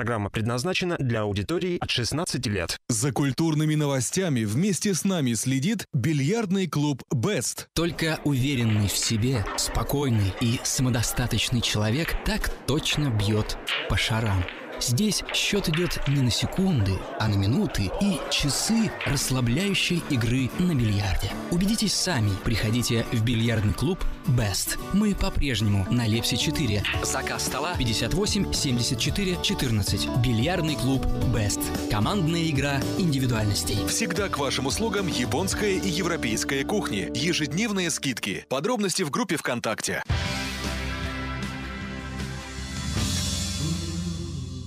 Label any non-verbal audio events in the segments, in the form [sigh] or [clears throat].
Программа предназначена для аудитории от 16 лет. За культурными новостями вместе с нами следит бильярдный клуб «Бест». Только уверенный в себе, спокойный и самодостаточный человек так точно бьет по шарам. Здесь счет идет не на секунды, а на минуты и часы расслабляющей игры на бильярде. Убедитесь сами, приходите в бильярдный клуб Best. Мы по-прежнему на Лепсе 4. Заказ стола 58 74 14. Бильярдный клуб Best. Командная игра индивидуальностей. Всегда к вашим услугам японская и европейская кухни. Ежедневные скидки. Подробности в группе ВКонтакте.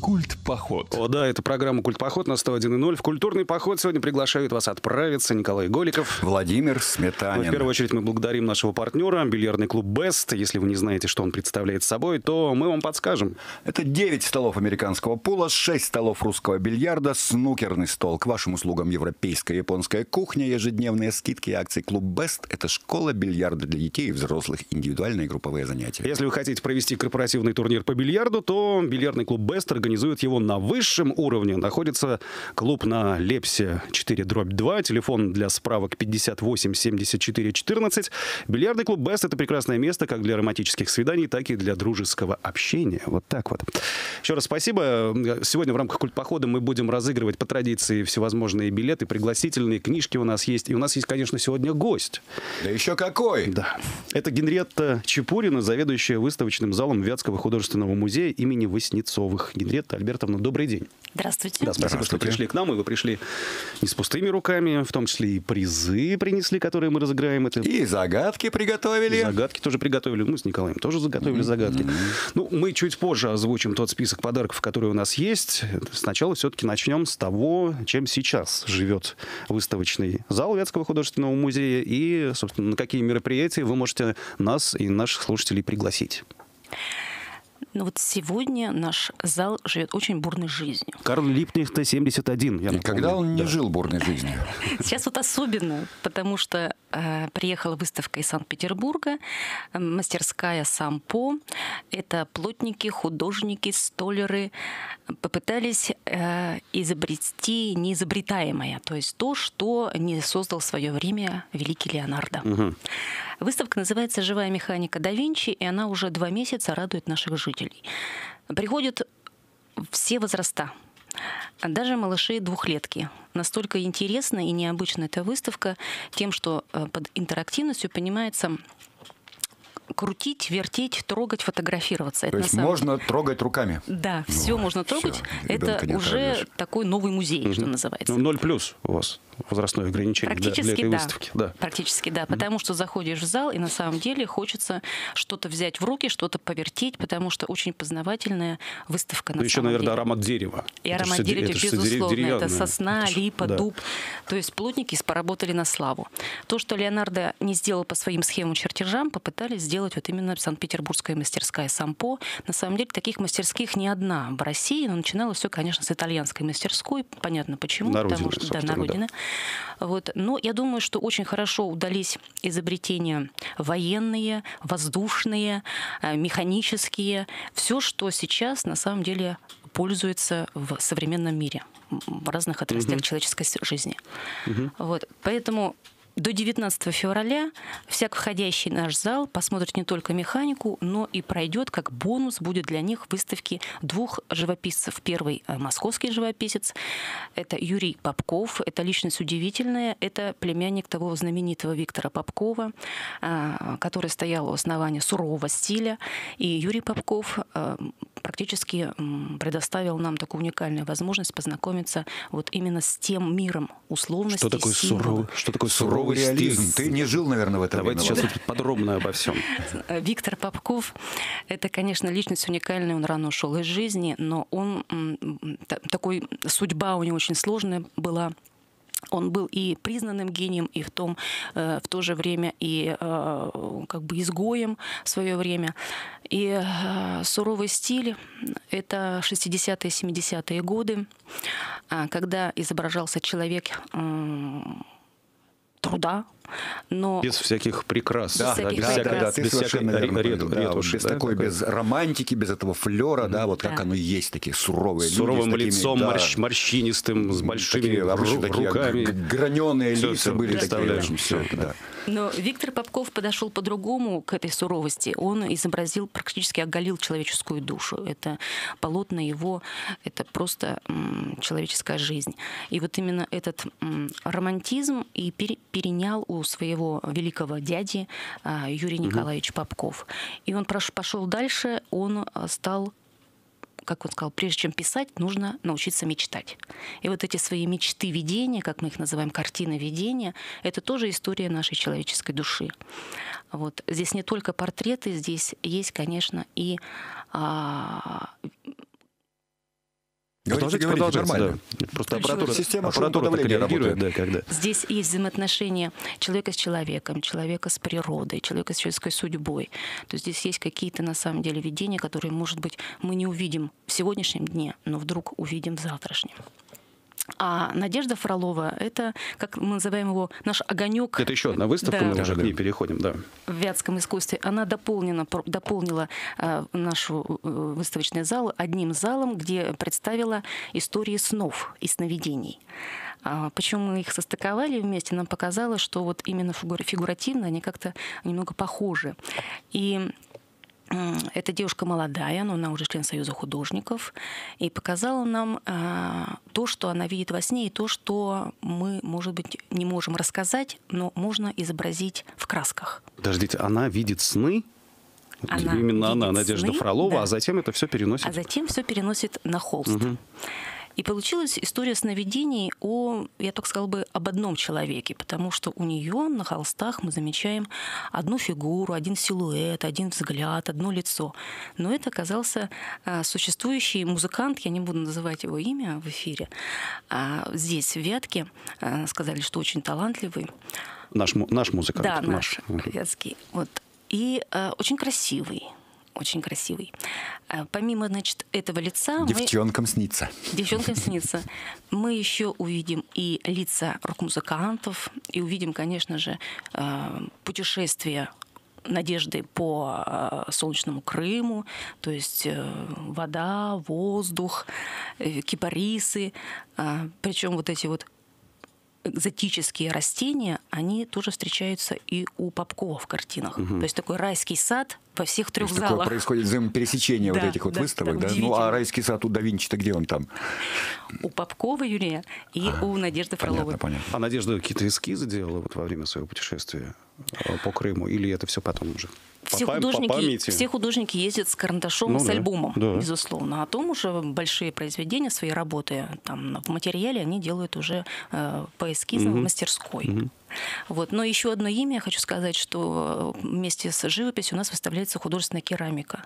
Культ поход. О, да, это программа Культ поход на 101.0. В культурный поход сегодня приглашают вас отправиться Николай Голиков. Владимир Ну, Сметанин. в первую очередь мы благодарим нашего партнера, бильярдный клуб Best. Если вы не знаете, что он представляет собой, то мы вам подскажем. Это 9 столов американского пула, 6 столов русского бильярда, снукерный стол. К вашим услугам европейская и японская кухня, ежедневные скидки и акции. Клуб Best – это школа бильярда для детей и взрослых, индивидуальные и групповые занятия. Если вы хотите провести корпоративный турнир по бильярду, то бильярдный клуб Best организует его на высшем уровне. Находится клуб на Лепсе 4 дробь 2. Телефон для справок 58 74 14. Бильярдный клуб Best – это прекрасное место как для романтических свиданий, так и для дружеского общения. Вот так вот. Еще раз спасибо. Сегодня в рамках культ похода мы будем разыгрывать по традиции всевозможные билеты, пригласительные книжки у нас есть. И у нас есть, конечно, сегодня гость. Да еще какой! Да. Это Генриетта Чепурина, заведующая выставочным залом Вятского художественного музея имени Васнецовых. Генриетта Альбертовна, добрый день. Здравствуйте. Да, спасибо, что пришли к нам, и вы пришли не с пустыми руками, в том числе и призы принесли, которые мы разыграем. Это И загадки приготовили. Загадки тоже приготовили. Мы с Николаем тоже заготовили загадки. Ну, мы чуть позже озвучим тот список подарков, которые у нас есть. Сначала все-таки начнем с того, чем сейчас живет выставочный зал Вятского художественного музея и, собственно, на какие мероприятия вы можете нас и наших слушателей пригласить. Ну вот сегодня наш зал живет очень бурной жизнью. Карл Липнихта, 71. Я И когда он не Да. жил бурной жизнью? Сейчас вот особенно, потому что приехала выставка из Санкт-Петербурга, э, мастерская Сампо. Это плотники, художники, столеры попытались э, изобрести неизобретаемое, то есть то, что не создал в свое время великий Леонардо. Выставка называется «Живая механика да Винчи», и она уже два месяца радует наших жителей. Приходят все возраста. Даже малыши двухлетки. Настолько интересна и необычна эта выставка тем, что э, под интерактивностью понимается крутить, вертеть, трогать, фотографироваться. То Это есть самом- можно трогать руками. Да, все можно трогать. всё, Это уже оторвёшь. такой новый музей, что Ну, называется. ноль плюс у вас возрастное ограничение для, для Практически этой да. выставки. Да. Практически да. Потому что заходишь в зал, и на самом деле хочется что-то взять в руки, что-то повертеть, потому что очень познавательная выставка. Ну, на еще, самом наверное, деле. аромат дерева. И Это аромат дерева, это безусловно, это сосна, Это липа, да. дуб. То есть плотники поработали на славу. То, что Леонардо не сделал по своим схемам чертежам, попытались сделать вот именно Санкт-Петербургская мастерская Сампо. На самом деле таких мастерских не одна в России, но начиналось все, конечно, с итальянской мастерской. Понятно почему. На потому родине, что, да, на да. родине. Вот. Но я думаю, что очень хорошо удались изобретения военные, воздушные, э, механические. Все, что сейчас на самом деле пользуется в современном мире, в разных отраслях человеческой с- жизни. Вот. Поэтому до 19 февраля всяк входящий в наш зал посмотрит не только механику, но и пройдет как бонус будет для них выставки двух живописцев. Первый э, московский живописец, это Юрий Попков, это личность удивительная, это племянник того знаменитого Виктора Попкова, а, который стоял у основания сурового стиля. И Юрий Попков э, практически предоставил нам такую уникальную возможность познакомиться вот именно с тем миром условностей, Что такое суровый, что такое Суровый суровый реализм. стиль? Ты не жил, наверное, в это Давайте время. сейчас Влад. вот подробно обо всем. [laughs] Виктор Попков – это, конечно, личность уникальная, он рано ушел из жизни, но он такой судьба у него очень сложная была. Он был и признанным гением, и в, том, э, в то же время и э, как бы изгоем в свое время. И э, суровый стиль – это 60-е, 70-е годы, а, когда изображался человек труда, Но Без всяких прикрас. Да, да, всяких без да, всякой- да, да, без совершенно всякой верно. ре- понял. Да, вот ретуши, без да, такой, такой. без романтики, без этого флера, да, вот как Да. оно есть, такие суровые С люди. суровым с такими, лицом, да, морщ- морщинистым, с большими такие, ру- такие руками. граненые Всё, лица всё, были такие все, да. Но Виктор Попков подошел по-другому к этой суровости. Он изобразил, практически оголил человеческую душу. Это полотна его, это просто м, человеческая жизнь. И вот именно этот м, романтизм и пере- перенял у своего великого дяди а, Юрий Николаевич Попков. И он пошел дальше, он а, стал как он сказал, прежде чем писать, нужно научиться мечтать. И вот эти свои мечты видения, как мы их называем, картины видения, это тоже история нашей человеческой души. Вот. Здесь не только портреты, здесь есть, конечно, и а, Говорите, Продолжайте, говорите, продолжайте, нормально. да. Просто аппаратура, система аппаратура так реагирует, да, когда... Здесь есть взаимоотношения человека с человеком, человека с природой, человека с человеческой судьбой. То есть здесь есть какие-то на самом деле видения, которые, может быть, мы не увидим в сегодняшнем дне, но вдруг увидим в завтрашнем. А Надежда Фролова — это, как мы называем его, наш огонек. Это еще одна выставка, Да. мы уже Да, к да. ней переходим, да. в вятском искусстве, она дополнена, дополнила э, нашу э, выставочный зал одним залом, где представила истории снов и сновидений. А Почему мы их состыковали вместе, нам показалось, что вот именно фигура- фигуративно они как-то немного похожи. И эта девушка молодая, но она уже член Союза художников, и показала нам а, то, что она видит во сне, и то, что мы, может быть, не можем рассказать, но можно изобразить в красках. Подождите, она видит сны? Она Именно она, Надежда сны, Фролова, да. а затем это все переносит. А затем все переносит на холст. И получилась история сновидений о, я так сказала бы, об одном человеке, потому что у нее на холстах мы замечаем одну фигуру, один силуэт, один взгляд, одно лицо. Но это оказался а, существующий музыкант, я не буду называть его имя в эфире, а, здесь, в Вятке, а, сказали, что очень талантливый. Наш, наш музыкант. Да, наш, Мгм. вятский. Вот. И очень красивый. Очень красивый. Э, помимо, значит, этого лица, мы... Девчонкам снится. Девчонкам [laughs] снится. Мы еще увидим и лица рок-музыкантов, и увидим, конечно же, э, путешествие надежды по э, солнечному Крыму, то есть вода, воздух, кипарисы, причем вот эти вот экзотические растения, они тоже встречаются и у Попкова в картинах. То есть такой райский сад во всех То трех есть такое залах. происходит взаимопересечение вот Да, этих вот да, выставок, да, да? Ну, а райский сад у да Винчи-то где он там? У Попкова Юрия и у Надежды Фроловой. Понятно, понятно. А Надежда какие-то эскизы делала вот во время своего путешествия э, по Крыму? Или это все потом уже? По Все по художники, памяти? все художники ездят с карандашом Ну и с да, альбомом, да. безусловно. А потом уже большие произведения, свои работы там, в материале они делают уже э, по эскизам в мастерской. Вот. Но еще одно имя, я хочу сказать, что э, вместе с живописью у нас выставляется художественная керамика.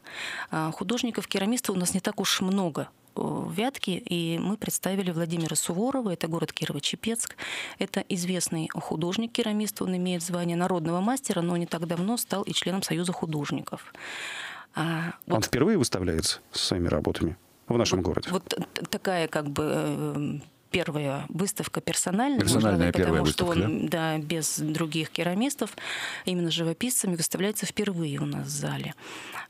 А Художников-керамистов у нас не так уж много э, в Вятке, и мы представили Владимира Суворова, это город Кирово-Чепецк. Это известный художник-керамист, он имеет звание народного мастера, но не так давно стал и членом Союза художников. А, Он вот впервые выставляется со своими работами в нашем городе? вот такая как бы э, первая выставка персональная, можно Персональная сказать, первая потому что выставка, он, да, без других керамистов, именно живописцами выставляется впервые у нас в зале.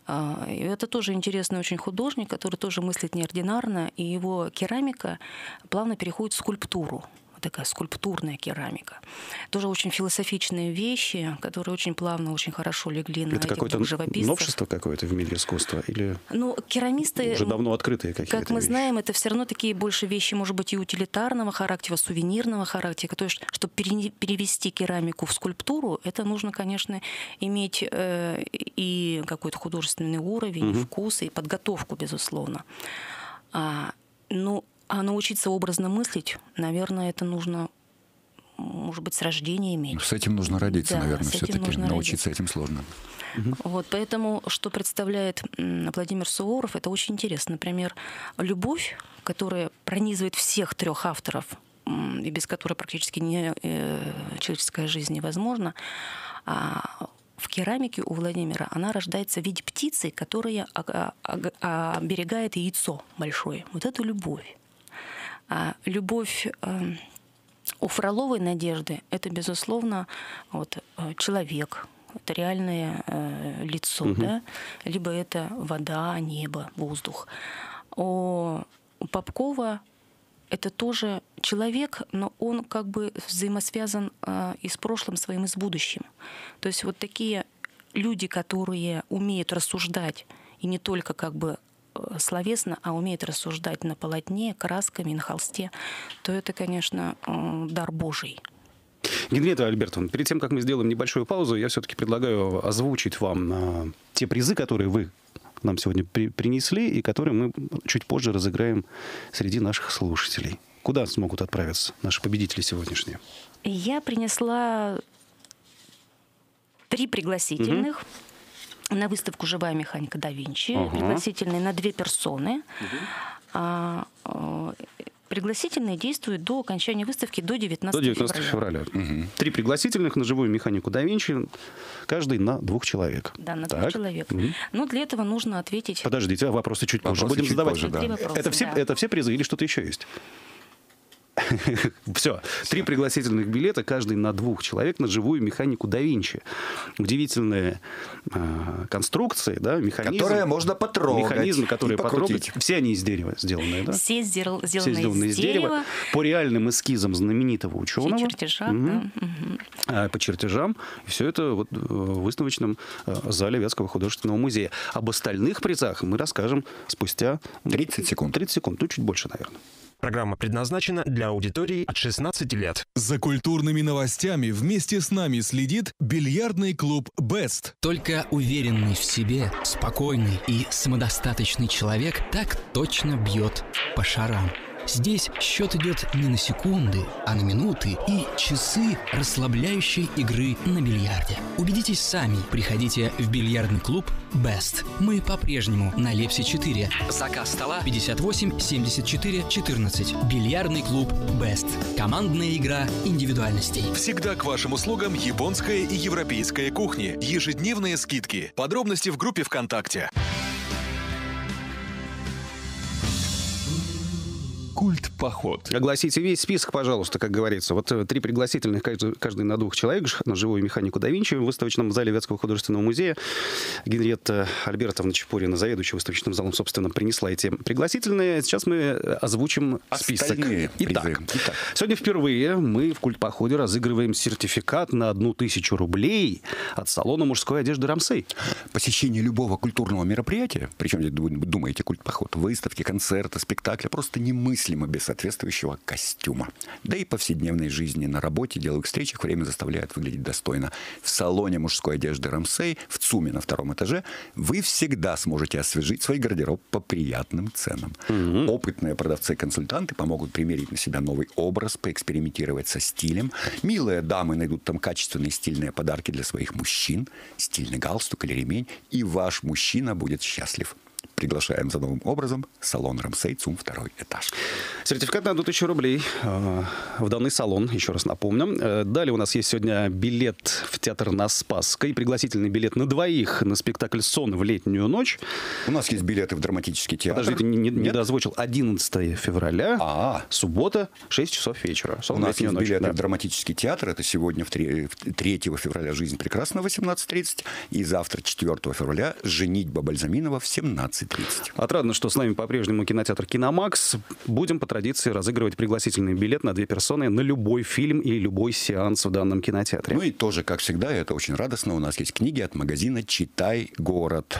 А, И это тоже интересный очень художник, который тоже мыслит неординарно, и его керамика плавно переходит в скульптуру Вот такая скульптурная керамика. Тоже очень философичные вещи, которые очень плавно, очень хорошо легли на Это какое-то новшество какое-то в мире искусства? Или Ну, керамисты... уже давно открытые какие-то Как мы вещи? знаем, это все равно такие больше вещи, может быть, и утилитарного характера, сувенирного характера. То есть, чтобы перевести керамику в скульптуру, это нужно, конечно, иметь э, и какой-то художественный уровень, и вкус, и подготовку, безусловно. А, ну, а научиться образно мыслить, наверное, это нужно, может быть, с рождения иметь. С этим нужно родиться, Да, наверное, все-таки. Научиться этим сложно. Вот, поэтому, что представляет Владимир Суворов, это очень интересно. Например, любовь, которая пронизывает всех трех авторов, и без которой практически не, э, человеческая жизнь невозможна, а в керамике у Владимира она рождается в виде птицы, которая ога- ога- оберегает яйцо большое. Вот это любовь. А любовь эм, У Фроловой Надежды это, безусловно, вот, э, человек, это реальное э, лицо, да, либо это вода, небо, воздух. У, Попкова это тоже человек, но он как бы взаимосвязан э, и с прошлым своим, и с будущим. То есть вот такие люди, которые умеют рассуждать, и не только как бы словесно, а умеют рассуждать на полотне, красками, на холсте, то это, конечно, э, дар Божий. Генриетта Альбертовна, перед тем, как мы сделаем небольшую паузу, я все-таки предлагаю озвучить вам э, те призы, которые вы нам сегодня при- принесли и которые мы чуть позже разыграем среди наших слушателей. Куда смогут отправиться наши победители сегодняшние? Я принесла три пригласительных на выставку «Живая механика да Винчи». Ага. Пригласительные на две персоны. А, э, пригласительные действуют до окончания выставки до 19, До 19 февраля. Три пригласительных на живую механику да Винчи, каждый на двух человек. Да, на Так. двух человек. Мгм. Но для этого нужно ответить... Подождите, а вопросы чуть позже Вопросы будем чуть задавать. позже, да. Вопроса, это, все, да. это все призы или что-то еще есть? [laughs] Все. Три пригласительных билета, каждый на двух человек на живую механику да Винчи. Удивительные э, конструкции, да, механизм. Которое можно потрогать Механизмы, которые потрогать. Все они из дерева сделанные, да? Все сдел- Все сделаны, сделаны из дерева. По реальным эскизам знаменитого Все ученого. чертежа, Мгм. да. Мгм. А, по чертежам. И все это вот, э, в выставочном э, зале Вятского художественного музея. Об остальных призах мы расскажем спустя... 30 секунд. 30 секунд, ну чуть больше, наверное. Программа предназначена для аудитории от 16 лет. За культурными новостями вместе с нами следит бильярдный клуб «Бест». Только уверенный в себе, спокойный и самодостаточный человек так точно бьет по шарам. Здесь счет идет не на секунды, а на минуты и часы расслабляющей игры на бильярде. Убедитесь сами, приходите в бильярдный клуб Best. Мы по-прежнему на Лепсе 4. Заказ стола 58 74 14. Бильярдный клуб Best. Командная игра индивидуальностей. Всегда к вашим услугам японская и европейская кухни. Ежедневные скидки. Подробности в группе ВКонтакте. Культ поход. Огласите весь список, пожалуйста, как говорится. Вот э, три пригласительных, каждый, каждый на двух человек, на живую механику да Винчи в выставочном зале Вятского художественного музея. Генриетта Альбертовна Чепурина, заведующая выставочным залом, собственно, принесла эти пригласительные. Сейчас мы э, озвучим список. Остальные Итак, призы. Итак. сегодня впервые мы в культ походе разыгрываем сертификат на одну тысячу рублей от салона мужской одежды «Рамсей». Посещение любого культурного мероприятия, причем думаете культ поход, выставки, концерта, спектакля, просто немыслимо без соответствующего костюма. Да и повседневной жизни на работе, деловых встречах время заставляет выглядеть достойно. В салоне мужской одежды «Рамсей» в ЦУМе на втором этаже вы всегда сможете освежить свой гардероб по приятным ценам. Опытные продавцы-консультанты помогут примерить на себя новый образ, поэкспериментировать со стилем. Милые дамы найдут там качественные стильные подарки для своих мужчин, стильный галстук или ремень, и ваш мужчина будет счастлив. Приглашаем за новым образом салон «Рамсей» ЦУМ второй этаж. Сертификат на 1000 рублей э, в данный салон, еще раз напомню. Э, Далее у нас есть сегодня билет в театр на Спасской, пригласительный билет на двоих на спектакль «Сон в летнюю ночь». У нас есть билеты в драматический театр. Подождите, не, не- дозвучил. 11 февраля, А. суббота, 6 часов вечера. У «Сон в нас есть ночь», билеты да. в драматический театр. Это сегодня в 3, 3 февраля «Жизнь прекрасна» в 18.30. И завтра, 4 февраля, «Женитьба Бальзаминова» в 17.30. Отрадно, что с нами по-прежнему кинотеатр «Киномакс». Будем по традиции разыгрывать пригласительный билет на две персоны на любой фильм и любой сеанс в данном кинотеатре. Ну и тоже, как всегда, это очень радостно. У нас есть книги от магазина «Читай город».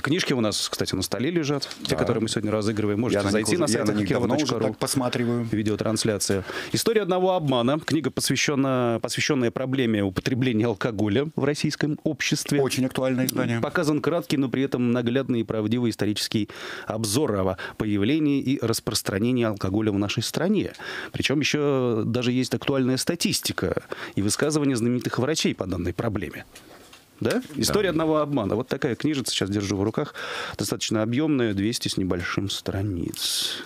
Книжки у нас, кстати, на столе лежат. Те, Да. которые мы сегодня разыгрываем. Можете Я на них зайти на сайт на них уже kino.ru. так посматриваю. Видеотрансляция. История одного обмана. Книга, посвященная, посвященная проблеме употребления алкоголя в российском обществе. Очень актуальное издание. Показан краткий, но при этом наглядный и правдивый исторический обзор о появлении и распространении алкоголя в нашей стране. Причем еще даже есть актуальная статистика и высказывания знаменитых врачей по данной проблеме. Да? История одного обмана. Вот такая книжица сейчас держу в руках. Достаточно объемная, 200 с небольшим страниц.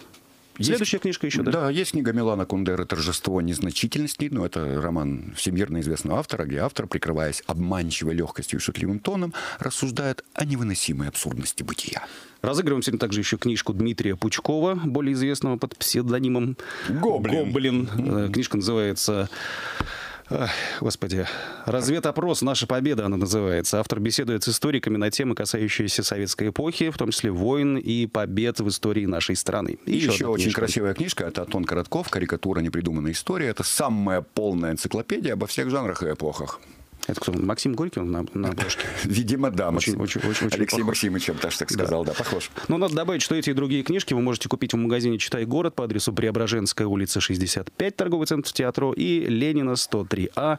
Следующая книжка еще, да? Да, есть книга Милана Кундеры «Торжество незначительности». Ну, это роман всемирно известного автора, где автор, прикрываясь обманчивой легкостью и шутливым тоном, рассуждает о невыносимой абсурдности бытия. Разыгрываем сегодня также еще книжку Дмитрия Пучкова, более известного под псевдонимом Гоблин. Гоблин. Э, Книжка называется Господи, разведопрос «Наша победа» она называется. Автор беседует с историками на темы, касающиеся советской эпохи, в том числе войн и побед в истории нашей страны. И еще, одна очень книжка. красивая книжка. Это Антон Коротков «Карикатура. Непридуманная история». Это самая полная энциклопедия обо всех жанрах и эпохах. Это кто? Максим Горький он на, на обложке? [laughs] Видимо, да. Очень- очень- очень- очень Алексей похож. Максимович, я бы так сказал, да, похож. Но надо добавить, что эти и другие книжки вы можете купить в магазине «Читай город» по адресу Преображенская улица 65, торговый центр «Театро» и Ленина 103А,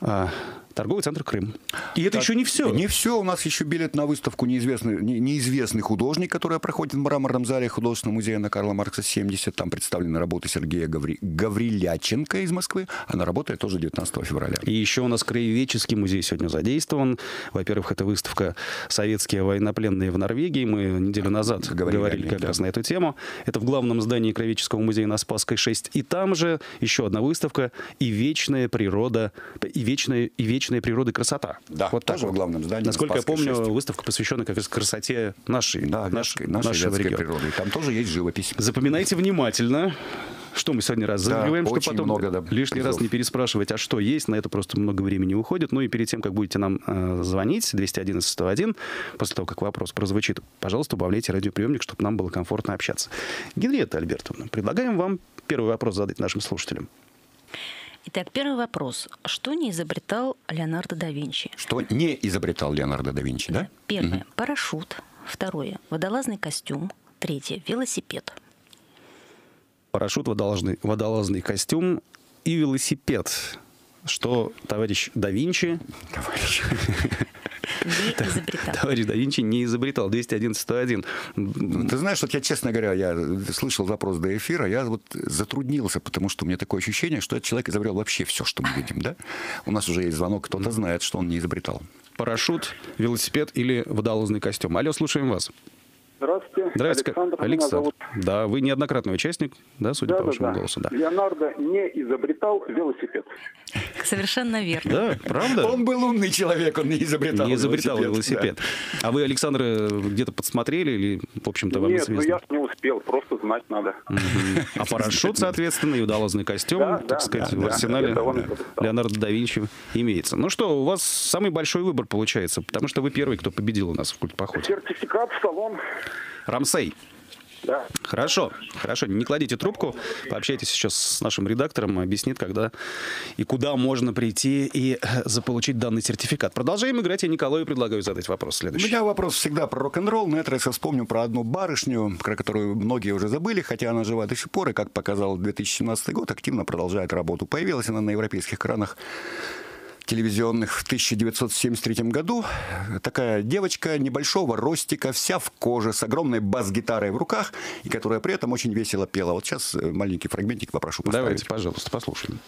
а, торговый центр «Крым». И это Так, еще не все. Не все. У нас еще билет на выставку «Неизвестный, не- неизвестный художник», которая проходит в мраморном зале художественного музея на Карла Маркса 70. Там представлены работы Сергея Гаври... Гавриляченко из Москвы. Она работает тоже 19 февраля. И еще у нас краеведческий музей сегодня задействован. Во-первых, это выставка «Советские военнопленные в Норвегии». Мы неделю назад Говорили говорили, как да. раз на эту тему. Это в главном здании краеведческого музея на Спасской 6. И там же еще одна выставка «И вечная природа, и вечная, и вечная природа и красота». Да, вот тоже вот. в главном здании на Насколько я помню, 6. выставка посвящена как раз красоте нашей, Да, наш- нашей, нашей региона. природы. И там тоже есть живопись. Запоминайте внимательно, что мы сегодня раз Да, заявляем, что потом много, да, лишний раз призов. не переспрашивать, а что есть, на это просто много времени уходит. Ну и перед тем, как будете нам э, звонить, 211-101, после того, как вопрос прозвучит, пожалуйста, убавляйте радиоприемник, чтобы нам было комфортно общаться. Генриетта Альбертовна, предлагаем вам первый вопрос задать нашим слушателям. Итак, первый вопрос. Что не изобретал Леонардо да Винчи? Что не изобретал Леонардо да Винчи, да? Первое. Парашют. Второе. Водолазный костюм. Третье. Велосипед. Парашют, водолазный, водолазный костюм и велосипед. Что товарищ да Винчи, Товарищ. [laughs] Не [laughs] изобретал. товарищ да Винчи не изобретал. 201-101. Ты знаешь, вот я, честно говоря, я слышал вопрос до эфира, я вот затруднился, потому что у меня такое ощущение, что этот человек изобрел вообще все, что мы видим, да? У нас уже есть звонок, кто-то знает, что он не изобретал. Парашют, велосипед или водолазный костюм. Алло, слушаем вас. Здравствуйте. Здравствуйте, Александр, меня Александр. зовут. Да, вы неоднократный участник, да, судя по вашему голосу, да. Леонардо не изобретал велосипед. Совершенно верно. Да, правда? Он был умный человек, он не изобретал не изобретал велосипед. да. А вы, Александр, где-то подсмотрели или, в общем-то, вам Нет, ну известно? я ж не успел, просто знать надо. А парашют, соответственно, и водолазный костюм, Да, так да, сказать, да, в да. арсенале. Леонардо да Винчи имеется. Ну что, у вас самый большой выбор получается, потому что вы первый, кто победил у нас в культ походе. Сертификат в салон. Рамсей. Да. Хорошо, хорошо, не кладите трубку, пообщайтесь сейчас с нашим редактором, объяснит, когда и куда можно прийти и э, заполучить данный сертификат. Продолжаем играть, я Николаю предлагаю задать вопрос У следующий. меня вопрос всегда про рок-н-ролл, но это я вспомню про одну барышню, про которую многие уже забыли, хотя она жива до сих пор, и, как показал 2017 год, активно продолжает работу. Появилась она на европейских экранах телевизионных в 1973 году. Такая девочка небольшого ростика, вся в коже, с огромной бас-гитарой в руках, и которая при этом очень весело пела. Вот сейчас э, маленький фрагментик попрошу поставить. Давайте, пожалуйста, послушаем.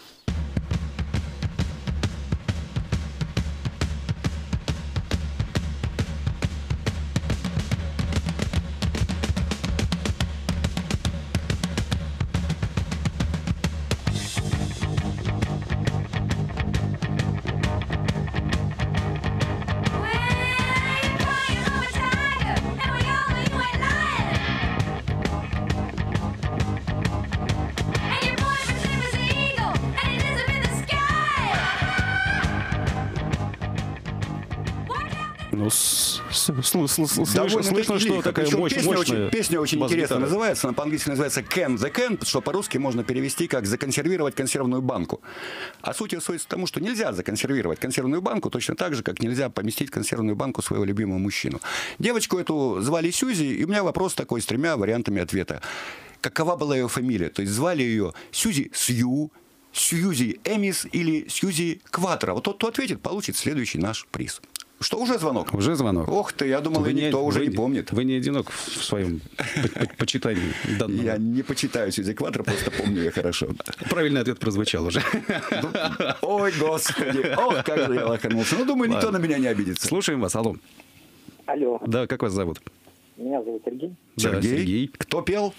Слышно, слышно, что такая мощь, песня, мощная очень, песня очень интересно называется. Она по-английски называется Can the Can, что по-русски можно перевести как законсервировать консервную банку. А суть ее сводится к тому, что нельзя законсервировать консервную банку точно так же, как нельзя поместить консервную банку своего любимого мужчину. Девочку эту звали Сьюзи, и у меня вопрос такой с тремя вариантами ответа. Какова была ее фамилия? То есть звали ее Сьюзи Сью, Сьюзи Эмис или Сьюзи Кватро. Вот тот, кто ответит, получит следующий наш приз. Что, уже звонок? Уже звонок. Ох ты, я думал, Вы никто уже вы не помнит. Вы не одинок в своем по- по- почитании данного. Я не почитаю Сьюзи Кватро, просто помню ее хорошо. Правильный ответ прозвучал уже. Ой, господи, ох, как же я лоханулся. Ну, думаю, никто на меня не обидится. Слушаем вас, алло. Алло, Да, как вас зовут? меня зовут Сергей. Сергей. Кто пел?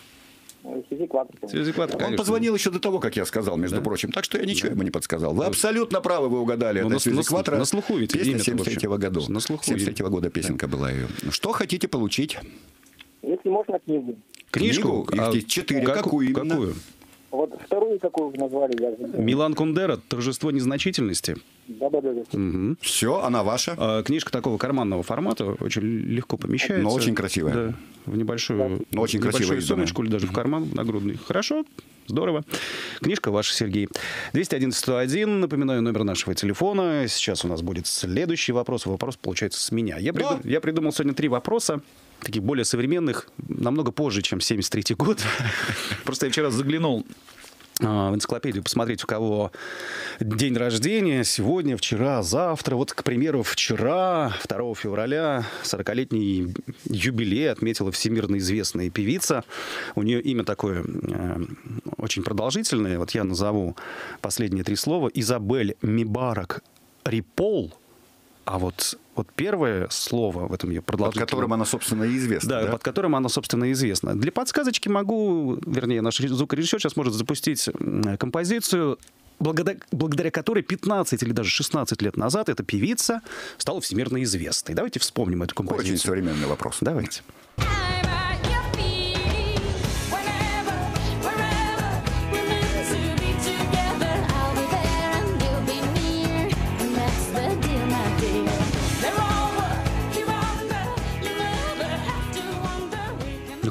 Физик-кватр. Физик-кватр, Он позвонил еще до того, как я сказал, между прочим. Так что я ничего ему не подсказал. Вы абсолютно правы, вы угадали. Ну, Это на- на- на слуху ведь Песня имя-то 73 вообще. года. На слуху 73 года песенка была ее. Что хотите получить? Если можно, книгу. Книжку? Книгу? Их А здесь четыре. как- Какую именно? Вот вторую, какую вы назвали, я забыл. Милан Кундера «Торжество незначительности». Да-да-да. Мгм. Все, она ваша. А, Книжка такого карманного формата, очень легко помещается. Но очень красивая. Да, в небольшую, Но очень в небольшую красиво изданная. сумочку или даже в карман нагрудный. Хорошо, здорово. Книжка ваша, Сергей. 211-101, напоминаю, номер нашего телефона. Сейчас у нас будет следующий вопрос. Вопрос, получается, с меня. Я, приду- я придумал сегодня три вопроса таких более современных, намного позже, чем 73 год. [laughs] Просто я вчера заглянул в энциклопедию посмотреть, у кого день рождения сегодня, вчера, завтра. Вот, к примеру, вчера, 2 февраля, 40-летний юбилей отметила всемирно известная певица. У нее имя такое э, очень продолжительное. Вот я назову последние три слова. Изабель Мибарак Рипол. А вот, вот первое слово в этом ее Под продолжительном... которым она, собственно, и известна. Да, да? под которым она, собственно, известна. Для подсказочки могу, вернее, наш звукорежиссер сейчас может запустить композицию, благодаря, благодаря которой 15 или даже 16 лет назад эта певица стала всемирно известной. Давайте вспомним эту композицию. Очень современный вопрос. Давайте. Ну,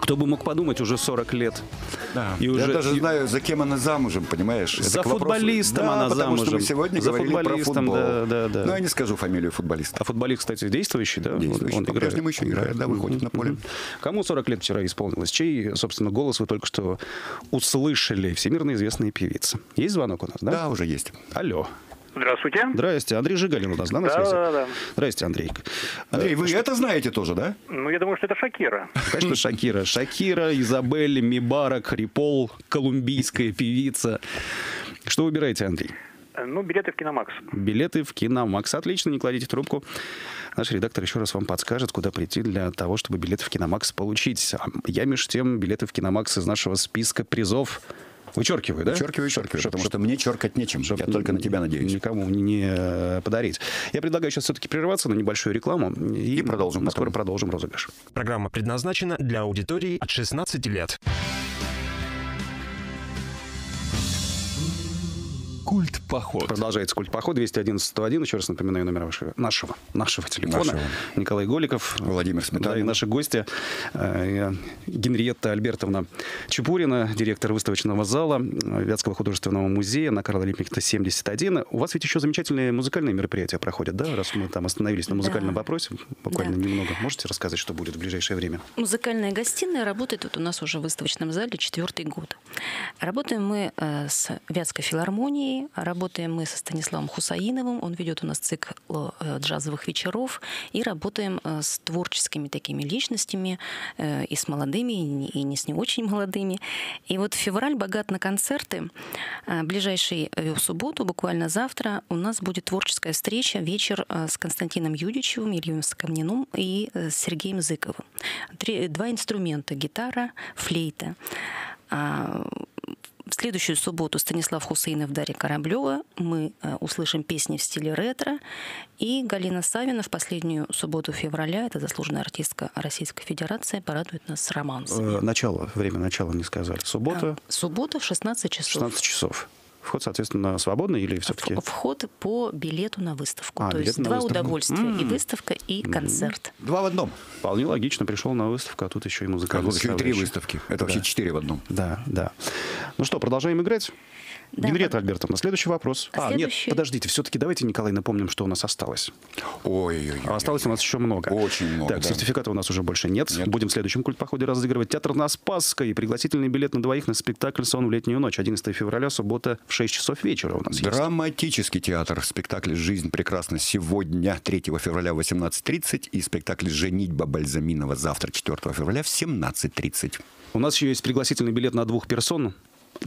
кто бы мог подумать, уже 40 лет. Да. И Я уже- даже и- знаю, за кем она замужем, понимаешь? За к вопросу- футболистом Да, она потому что мы замужем. сегодня За говорили про футбол. да, да, да. Но я не скажу фамилию футболиста. А футболист, кстати, действующий, да? Действующий. Он По-прежнему еще играет, да, выходит на поле. Кому 40 лет вчера исполнилось? Чей, собственно, голос вы только что услышали? Всемирно известная певица. Есть звонок у нас, да? Да, уже есть. Алло. Здравствуйте. Здрасте. Андрей Жигалин у нас, да, на Да, связи? да, да. Здрасте, Андрей. Андрей, вы это знаете тоже, да? Ну, я думаю, что это Шакира. Конечно, Шакира. Шакира, Изабель, Мибарак, Рипол, колумбийская певица. Что выбираете, Андрей? Ну, билеты в Киномакс. Билеты в Киномакс. Отлично, не кладите трубку. Наш редактор еще раз вам подскажет, куда прийти для того, чтобы билеты в Киномакс получить. А я, между тем, билеты в Киномакс из нашего списка призов вычеркиваю, да? Вычеркиваю, вычеркиваю, Чтоб- потому чтоб- что мне черкать нечем. чтоб Я только на тебя надеюсь. Никому не э, подарить. Я предлагаю сейчас все-таки прерваться на небольшую рекламу. И, И продолжим Мы потом. скоро продолжим розыгрыш. Программа предназначена для аудитории от 16 лет. Культ поход. Продолжается культ поход 211-101. Еще раз напоминаю номер вашего, нашего, нашего телефона. Нашего. Николай Голиков. Владимир Сметанин. Да, и наши гости. э, Генриетта Альбертовна Чепурина, директор выставочного зала Вятского художественного музея на Карла Липкнехта 71. У вас ведь еще замечательные музыкальные мероприятия проходят, да? Раз мы там остановились на музыкальном Да. вопросе, буквально Да. немного. Можете рассказать, что будет в ближайшее время? Музыкальная гостиная работает вот у нас уже в выставочном зале четвертый год. Работаем мы э, с Вятской филармонией, работаем мы со Станиславом Хусаиновым, он ведет у нас цикл э, джазовых вечеров, и работаем э, с творческими такими личностями, э, и с молодыми, и не, с не очень молодыми. И вот февраль богат на концерты. Ближайший э, субботу, буквально завтра, у нас будет творческая встреча, вечер с Константином Юдичевым, Ильей Скамниным и Сергеем Зыковым. Три- два инструмента — гитара, флейта. В следующую субботу Станислав Хусейнов, Дарья Кораблева. Мы э, услышим песни в стиле ретро. И Галина Савина в последнюю субботу февраля, это заслуженная артистка Российской Федерации, порадует нас с романсом. Э, Начало, время начала не сказали. Суббота, А, Суббота в 16 часов. 16 часов. Вход, соответственно, свободный или все-таки? Вход по билету на выставку. А, То есть два выставку. удовольствия. И М. выставка, и концерт. Два в одном. Вполне логично. Пришел на выставку, а тут еще и музыкальная вот еще и три выставки. Это вообще четыре в одном. Да, да. Ну что, продолжаем играть? Да. Генриетта Альбертовна, следующий вопрос. А А, нет, следующий- подождите, все-таки давайте, Николай, напомним, что у нас осталось. Ой-ой-ой. А осталось у нас еще много. Очень много, Так, да. сертификата у нас уже больше нет. Нет. Будем в следующем культпоходе разыгрывать театр на Спасской. Пригласительный билет на двоих на спектакль «Сон в летнюю ночь». 11 февраля, суббота в 6 часов вечера у нас есть. Драматический театр. Спектакль «Жизнь прекрасна» сегодня, 3 февраля в 18.30. И спектакль «Женитьба Бальзаминова» завтра, 4 февраля в 17.30. У нас еще есть пригласительный билет на двух персон.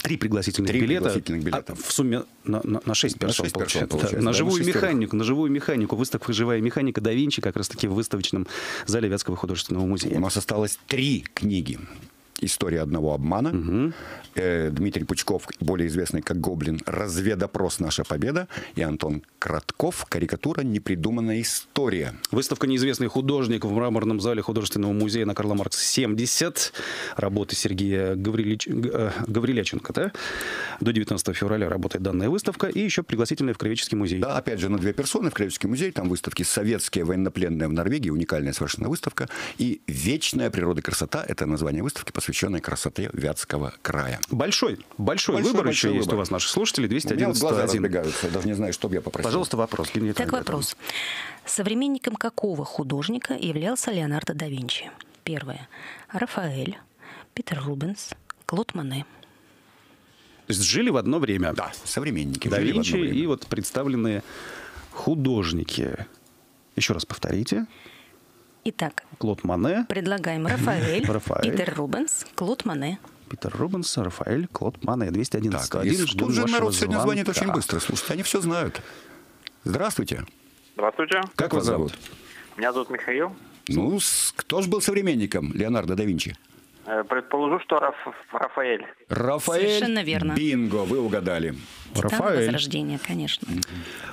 Три пригласительных Три билета. пригласительных билета. А в сумме на, на, на шесть персон, шесть персон получается. получается, Да, на да, живую на механику, на живую механику. Выставка «Живая механика» да Винчи как раз-таки в выставочном зале Вятского художественного У музея. нас осталось три книги. История одного обмана. Э, Дмитрий Пучков, более известный как Гоблин, разведопрос «Наша победа». И Антон Кратков, карикатура «Непридуманная история». Выставка «Неизвестный художник» в мраморном зале художественного музея на Карла Маркс 70. Работы Сергея Гаврилич... Э, Гавриляченко, да? До 19 февраля работает данная выставка. И еще пригласительная в Кривеческий музей. Да, опять же, на две персоны в Кривический музей. Там выставки «Советские военнопленные в Норвегии». Уникальная совершенно выставка. И «Вечная природа красота» — это название выставки, посвященной красоте Вятского края. Большой, большой, Большой, выбор большой еще есть выбор. у вас, наши слушатели. У меня вот глаза 211 разбегаются. Я даже не знаю, что бы я попросил. Пожалуйста, вопрос. Так вопрос. Современником какого художника являлся Леонардо да Винчи? Первое. Рафаэль, Питер Рубенс, Клод Мане. То есть жили в одно время. Да, современники. Да Винчи и вот представленные художники. Еще раз повторите. Итак, Клод Мане, предлагаем Рафаэль, [laughs] Рафаэль. Питер Рубенс, Клод Мане. Питер Рубенс, Рафаэль, Клод Мане. 211 Так, и тут же народ сегодня звонит очень быстро. Слушайте, они все знают. Здравствуйте. Здравствуйте. Как вас зовут? Меня зовут Михаил. Ну, с- кто же был современником Леонардо да Винчи? Э, Предположу, что Раф- Рафаэль. Рафаэль. Совершенно верно. Бинго, вы угадали. Титан Рафаэль. Возрождения, конечно.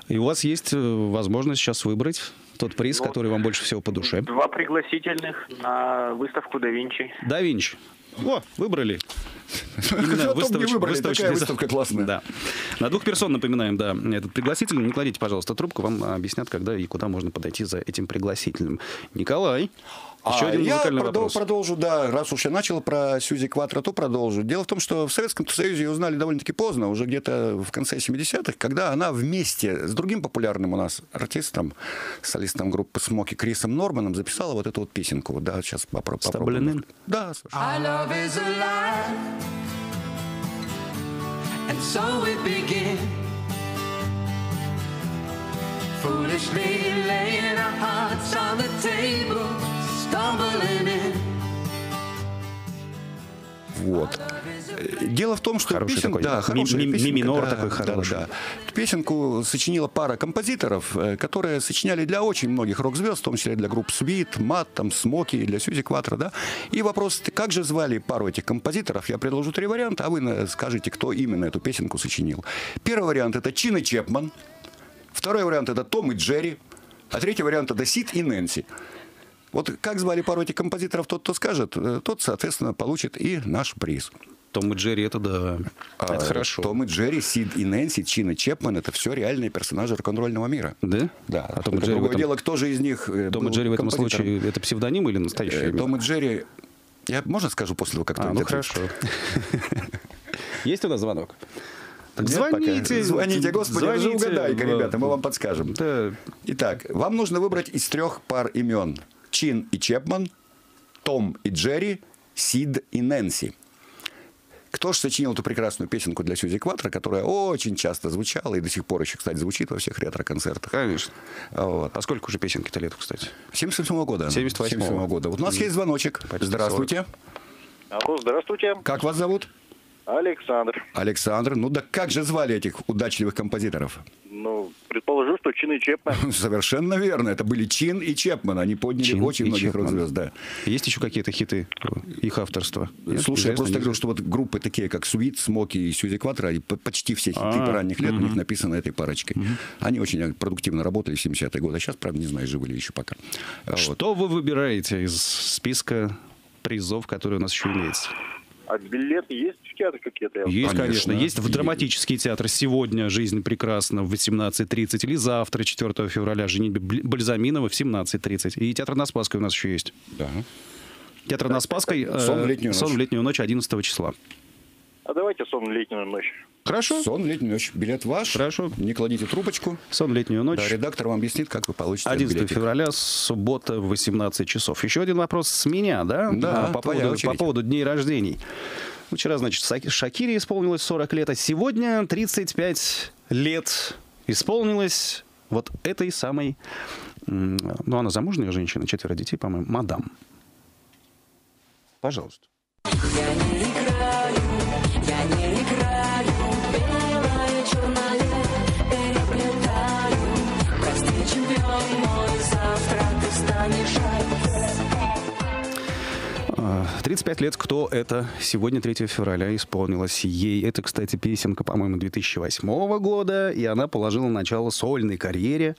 И у вас есть э, возможность сейчас выбрать тот приз, Ну, который вам больше всего по душе. Два пригласительных на выставку да Винчи. Да Винчи. О, выбрали. [laughs] Бы не выбрали, такая выставка классная. Да. На двух персон, напоминаем, да, этот пригласитель. Не кладите, пожалуйста, трубку, вам объяснят, когда и куда можно подойти за этим пригласительным. Николай, еще А один я продол- вопрос. продолжу, да, раз уж я начал про Сьюзи Кватро, то продолжу. Дело в том, что в Советском Союзе ее узнали довольно-таки поздно, уже где-то в конце 70-х, когда она вместе с другим популярным у нас артистом, солистом группы Смоки Крисом Норманом записала вот эту вот песенку. Да, сейчас попро- попробуем. Стабилин? Да, and so we begin. Foolishly laying our hearts on the table, stumbling in. Вот. Дело в том, что Хороший песен- такой, да, ми- хорошая ми- ми- песенка, минор да, такой да, хороший. да. Эту песенку сочинила пара композиторов, э, которые сочиняли для очень многих рок-звезд, в том числе для групп Свит, Мат, там, Смоки, для Сьюзи Кватро, да. И вопрос, как же звали пару этих композиторов? Я предложу три варианта, а вы скажете, кто именно эту песенку сочинил. Первый вариант – это Чин и Чепман. Второй вариант – это Том и Джерри. А третий вариант – это Сид и Нэнси. Вот как звали пару этих композиторов, тот, кто скажет, э, тот, соответственно, получит и наш приз. Том и Джерри, это да. А, это хорошо. Том и Джерри, Сид и Нэнси, Чин и Чепман – это все реальные персонажи рок-н-ролльного мира. Да? Да. А Том и Джерри другое этом, дело, кто же из них э, Том и Джерри в этом случае это псевдоним или настоящее Э? Том и Джерри... Я, можно скажу после того, как А, ну хорошо. [laughs] Есть у нас звонок? Так звоните. пока. Звоните, господи, звоните. угадайте, ребята, мы вам подскажем. Да. Итак, вам нужно выбрать из трех пар имен. Чин и Чепман, Том и Джерри, Сид и Нэнси. Кто же сочинил эту прекрасную песенку для Сьюзи Кватро, которая очень часто звучала и до сих пор еще, кстати, звучит во всех ретро-концертах. Конечно. Вот. А сколько уже песенки-то лет, кстати? 77 года. она. 78-го. 77 года. Вот у нас есть звоночек. Почти Здравствуйте. Алло, здравствуйте. Как вас зовут? Александр. Александр. Ну да как же звали этих удачливых композиторов? Ну, предположу, что Чин и Чепмен. [laughs] Совершенно верно. Это были Чин и Чепман. Они подняли Чин очень многих Чепман. рок-звезд. Да. Есть еще какие-то хиты их авторства? Нет? Слушай, я просто говорю, что вот группы такие, как Sweet, Смоки и Сьюзи Кватро, они п- почти все хиты А, ранних лет у них написаны этой парочкой. Они очень продуктивно работали в 70-е годы. А сейчас, правда, не знаю, живы ли еще пока. А вот. Что вы выбираете из списка призов, которые у нас еще имеется? А билеты есть в театре какие-то? Я Есть, конечно. Конечно. Есть в драматический театр сегодня «Жизнь прекрасна» в 18.30 или завтра, 4 февраля, «Женитьба Бальзаминова» в 17.30. И театр на Спасской у нас еще есть. Да. Театр на Спасской э, «Сон в летнюю ночь». «Сон в летнюю ночь» 11 числа. А давайте сон в летнюю ночь. Хорошо? Сон в летнюю ночь. Билет ваш. Хорошо. Не кладите трубочку. «Сон в летнюю ночь». Да, редактор вам объяснит, как вы получите этот 11 билетик. февраля, суббота, в 18 часов. Еще один вопрос с меня, да? Да, А, по, поводу, очередь. по поводу дней рождений. Вчера, значит, Шакире исполнилось 40 лет, а сегодня 35 лет исполнилось вот этой самой... Ну, она замужняя женщина, четверо детей, по-моему, мадам. Пожалуйста. А, 35 55 лет, кто это? Сегодня 3 февраля исполнилось ей. Это, кстати, песенка, по-моему, 2008 года, и она положила начало сольной карьере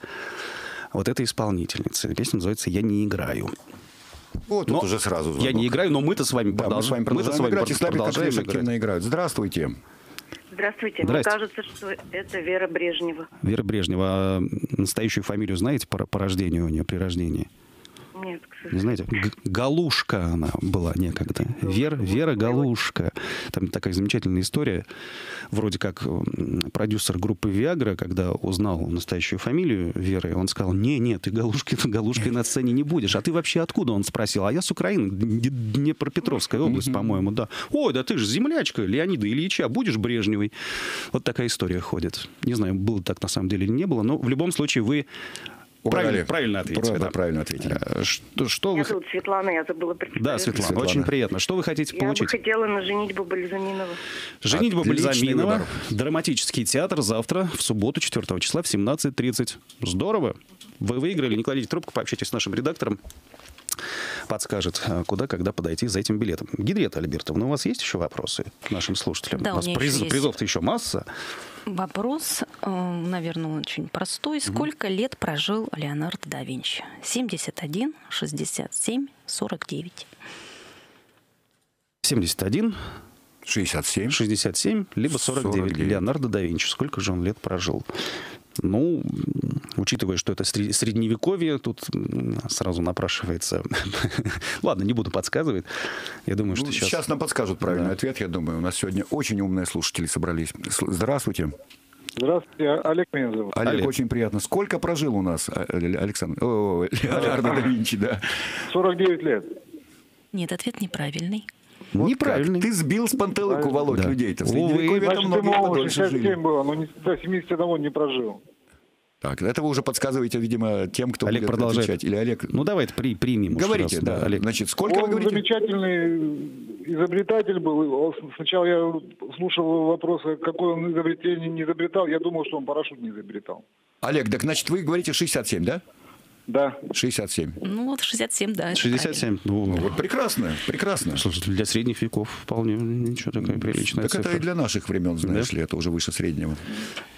вот этой исполнительницы. Песня называется «Я не играю». Вот Но тут уже сразу. Я не играю, но мы-то с вами Да, мы с продолжаем. вами продолжаем играть, и с нами как продолжаем раз активно играть. играют. Здравствуйте. Здравствуйте. Здрасте. Мне кажется, что это Вера Брежнева. Вера Брежнева, а настоящую фамилию знаете по, по рождению у нее, при рождении? Нет, к Не сожалению. знаете? Г- Галушка она была некогда. Вера, Вера Галушка. Там такая замечательная история. Вроде как продюсер группы Виагра, когда узнал настоящую фамилию Веры, он сказал, не, не, ты Галушкой, [laughs] Галушкой на сцене не будешь. А ты вообще откуда? Он спросил. А я с Украины, Днепропетровская область, по-моему, да. Ой, да ты же землячка Леонида Ильича, будешь Брежневой. Вот такая история ходит. Не знаю, было так на самом деле или не было, но в любом случае вы Угадали. правильно, правильно ответили. Да. правильно ответили. Э, Что, что Меня вы... зовут Светлана, я забыла представить. Да, Светлана, Светлана. очень приятно. Что вы хотите Я бы получить? хотела на женитьбу Бальзаминова. Женитьба Отличный Бальзаминова, выбор. драматический театр завтра, в субботу, 4 числа, в 17.30. Здорово. Вы выиграли, не кладите трубку, пообщайтесь с нашим редактором. Подскажет, э, куда, когда подойти за этим билетом. Гидриета Альбертовна, у вас есть еще вопросы к нашим слушателям? Да, у у нас меня приз- призов-то еще масса. Вопрос, э, наверное, очень простой. Сколько лет прожил Леонардо да Винчи? 71, 67, 49. 71, 67. 67, либо 49. 49. Леонардо да Винчи. Сколько же он лет прожил? Ну, учитывая, что это сре- средневековье, тут сразу напрашивается... [laughs] Ладно, не буду подсказывать. Я думаю, что Ну, сейчас... сейчас... нам подскажут правильный Да. ответ, я думаю. У нас сегодня очень умные слушатели собрались. Здравствуйте. Здравствуйте, Олег меня зовут. Олег, Олег. очень приятно. Сколько прожил у нас а, Александр? О, [laughs] Леонардо да Винчи, да. 49 лет. Нет, ответ неправильный. Вот Неправильный. как. Ты сбил с пантелыку волок Да. людей-то. В. Средневековье там Значит, многие подольше 67 жили. было, но не, до 71 не прожил. Так, это вы уже подсказываете, видимо, тем, кто Олег будет продолжает. отвечать. Или Олег... Ну, давайте при, примем. Говорите, раз, да. Олег. Значит, сколько вы Он говорите? замечательный изобретатель был. Сначала я слушал вопросы, какое он изобретение не изобретал. Я думал, что он парашют не изобретал. Олег, так значит, вы говорите 67, да? Да. 67. Ну вот 67, да. это 67. Ну, Вот прекрасно, прекрасно. слушайте, для средних веков вполне ничего такая приличная Так это цифра. и для наших времен, знаешь ли, это уже выше среднего.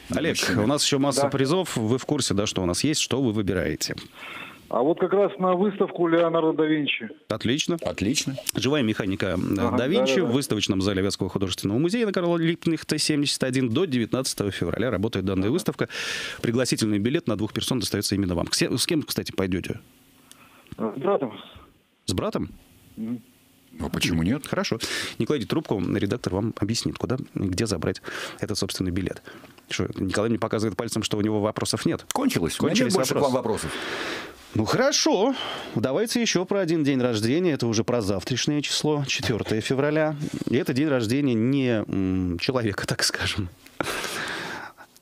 Олег, Мужчины. у нас еще масса Да. призов. Вы в курсе, да, что у нас есть, что вы выбираете? А вот как раз на выставку Леонардо да Винчи. Отлично. Отлично. Живая механика э, Ага, да Винчи да-да-да. в выставочном зале Вятского художественного музея на Карла Липкнехта 71 до 19 февраля работает данная выставка. Пригласительный билет на двух персон достается именно вам. С с кем, кстати, пойдете? С братом. С братом? Ну, почему нет? Хорошо. Не кладите трубку, редактор вам объяснит, куда, где забрать этот собственный билет. Что, Николай мне показывает пальцем, что у него вопросов нет. Кончилось. Кончились больше к вам вопросы. вопросов. Ну хорошо, давайте еще про один день рождения. Это уже про завтрашнее число, 4 февраля. И это день рождения не человека, так скажем.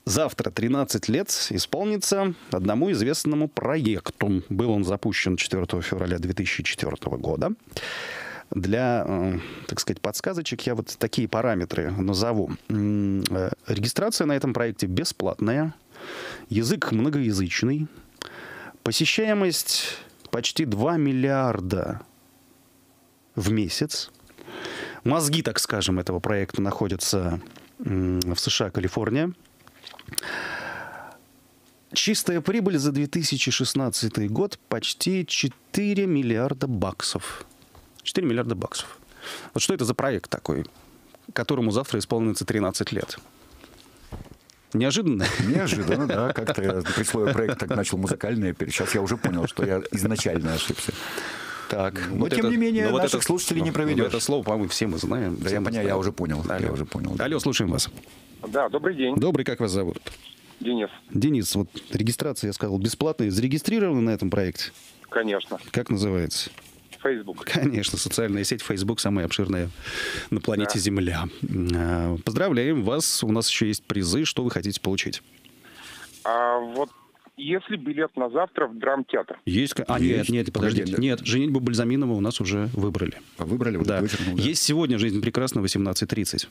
Завтра 13 лет исполнится одному известному проекту. Был он запущен 4 февраля 2004 года. Для, э, так сказать, подсказочек я вот такие параметры назову. Э, Регистрация на этом проекте бесплатная. Язык многоязычный. Посещаемость почти 2 миллиарда в месяц. Мозги, так скажем, этого проекта находятся в США, Калифорния. Чистая прибыль за 2016 год почти 4 миллиарда баксов. 4 миллиарда баксов. Вот что это за проект такой, которому завтра исполнится 13 лет? Неожиданно? Неожиданно, да. [laughs] Как-то я при слове проект так начал музыкальное. Сейчас я уже понял, что я изначально ошибся. Так, но Вот тем это- не менее ну, вот наших это- слушателей не ну, проведешь. Это слово, по-моему, все мы знаем. Да я понял, я уже понял. Алло. Я уже понял. да. Алло, слушаем вас. Да, добрый день, Добрый, как вас зовут? Денис. Денис, вот регистрация, я сказал, бесплатная. Зарегистрированы на этом проекте? Конечно, Как называется? Facebook. Конечно, социальная сеть Facebook самая обширная на планете Да. Земля. А, Поздравляем вас. У нас еще есть призы. Что вы хотите получить? А вот если билет на завтра в драмтеатр, Есть... А, нет, Есть. нет, подождите. Погоди, Нет, женитьбу Бальзаминова у нас уже выбрали. А Выбрали вот Да. ну да. Есть сегодня «Жизнь прекрасна» 18.30.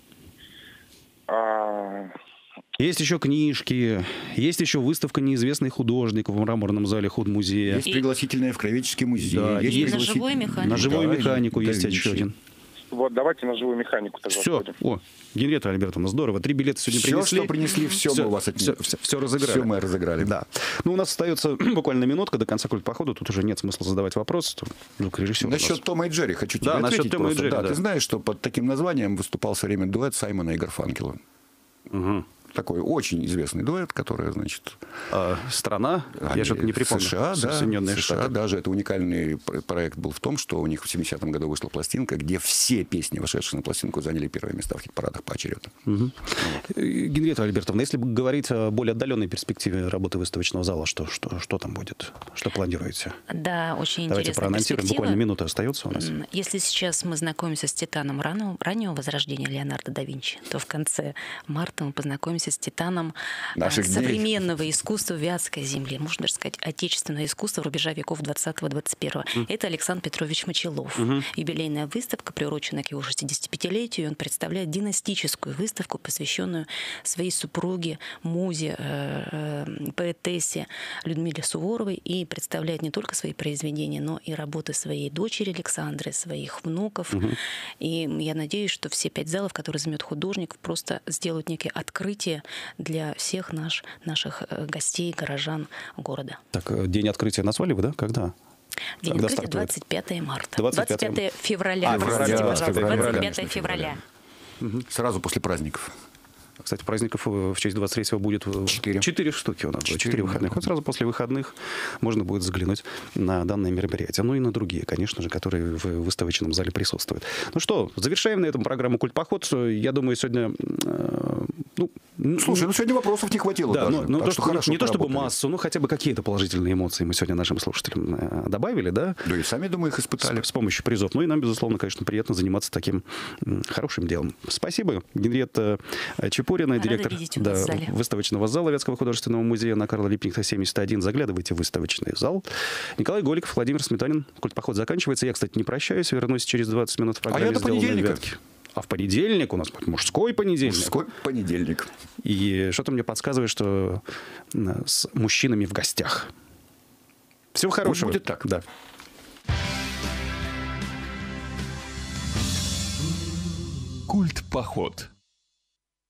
Есть еще книжки, есть еще выставка неизвестных художников в мраморном зале худмузея. Есть пригласительное в Кровеческий музей. Да, есть есть на живую механику. На живую Да, механику да, есть Винчи. еще один. Вот, давайте на живую механику тогда Все. сходим. О, Генриетта Альбертовна, здорово. Три билета сегодня Всё, принесли. что принесли, всё мы у вас отняли. все, все разыграли. Всё мы разыграли. Да. Ну, у нас остается [clears throat] буквально минутка до конца культ похода. Тут уже нет смысла задавать вопрос. Вдруг режиссер у нас- Насчет Тома и Джерри хочу тебе Да, насчет ответить Тома и просто. Джерри, да, да. Ты знаешь, что под таким названием выступал все время дуэт Саймона и Гарфанкела. Мгм. Такой очень известный дуэт, который, значит... А, страна? Я они что-то не припомню. США, да. Соединенные США Штаты. даже. Это уникальный пр- проект был в том, что у них в 70-м году вышла пластинка, где все песни, вошедшие на пластинку, заняли первые места в хит-парадах поочередно. Мгм. Э, Генриетта Альбертовна, если бы говорить о более отдаленной перспективе работы выставочного зала, что, что, что там будет? Что планируете? Да, очень Давайте интересная проанонсируем. Буквально минута остается у нас. Если сейчас мы знакомимся с Титаном раннего, раннего возрождения Леонардо да Винчи, то в конце марта мы познакомимся с Титаном э, Наших дней. современного искусства Вятской земли, можно даже сказать, отечественное искусство рубежа веков 20-21. Это Александр Петрович Мочелов. Юбилейная выставка, приуроченная к его 65-летию, и он представляет династическую выставку, посвященную своей супруге, музе, э, э, поэтессе Людмиле Суворовой, и представляет не только свои произведения, но и работы своей дочери Александры, своих внуков. И я надеюсь, что все пять залов, которые займет художник, просто сделают некие открытия для всех наш, наших э, гостей, горожан города. Так, э, день открытия назвали вы, да? Когда? День Когда открытия стартует? 25 марта. 25 25 февраля. А, простите, февраля, пожалуйста, февраля, 25 конечно, февраля. Сразу после праздников. Кстати, праздников э, в честь 23-го будет Четыре. четыре штуки у нас. Четыре, Четыре, выходных. Вот сразу после выходных можно будет заглянуть на данное мероприятие. Ну и на другие, конечно же, которые в выставочном зале присутствуют. Ну что, завершаем на этом программу «Культ поход». Я думаю, сегодня... ну, Слушай, ну сегодня вопросов не хватило да, даже. ну, ну, то, что что, хорошо не то чтобы массу, ну хотя бы какие-то положительные эмоции мы сегодня нашим слушателям э, добавили, да? Да и сами, думаю, их испытали. С, с помощью призов. Ну и нам, безусловно, конечно, приятно заниматься таким хорошим делом. Спасибо. Генриетта э, Чепурина, Рада директор да, зале. выставочного зала Вятского художественного музея на Карла Липкнехта 71. Заглядывайте в выставочный зал. Николай Голиков, Владимир Сметанин. Культпоход заканчивается. Я, кстати, не прощаюсь. Вернусь через 20 минут в программе я до «Сделано в понедельника». Вятке». А в понедельник у нас будет мужской понедельник. Мужской понедельник. И что-то мне подсказывает, что с мужчинами в гостях. Всего хорошего. будет так. Да. Культ поход.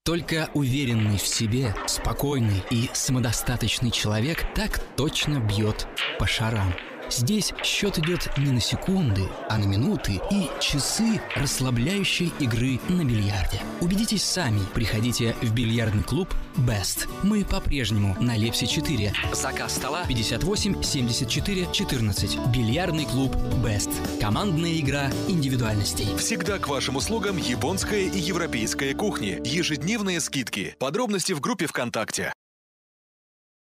Только уверенный в себе, спокойный и самодостаточный человек так точно бьет по шарам. Здесь счет идет не на секунды, а на минуты и часы расслабляющей игры на бильярде. Убедитесь сами, приходите в бильярдный клуб Best. Мы по-прежнему на Лепсе 4. Заказ стола 58 74 14. Бильярдный клуб Best. Командная игра индивидуальностей. Всегда к вашим услугам японская и европейская кухни. Ежедневные скидки. Подробности в группе ВКонтакте.